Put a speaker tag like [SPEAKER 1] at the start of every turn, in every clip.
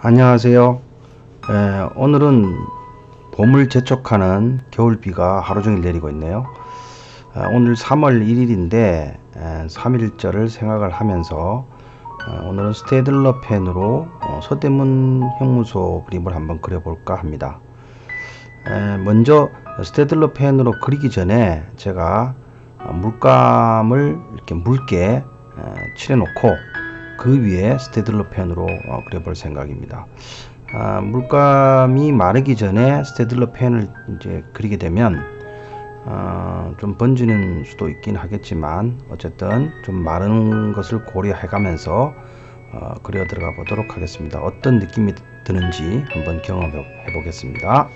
[SPEAKER 1] 안녕하세요. 에, 오늘은 봄을 재촉하는 겨울비가 하루 종일 내리고 있네요. 아, 오늘 3월 1일인데 3일절을 생각을 하면서 어, 오늘은 스테들러 펜으로 어, 서대문 형무소 그림을 한번 그려볼까 합니다. 에, 먼저 스테들러 펜으로 그리기 전에 제가 어, 물감을 이렇게 묽게 에, 칠해 놓고 그 위에 스테들러 펜으로 어, 그려볼 생각입니다. 아, 물감이 마르기 전에 스테들러 펜을 이제 그리게 되면 어, 좀 번지는 수도 있긴 하겠지만 어쨌든 좀 마르는 것을 고려해 가면서 어, 그려 들어가 보도록 하겠습니다. 어떤 느낌이 드는지 한번 경험해 보겠습니다.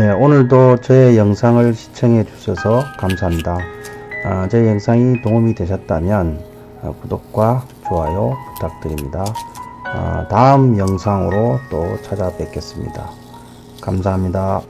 [SPEAKER 1] 네, 오늘도 저의 영상을 시청해 주셔서 감사합니다. 아, 제 영상이 도움이 되셨다면 어, 구독과 좋아요 부탁드립니다. 아, 다음 영상으로 또 찾아뵙겠습니다. 감사합니다.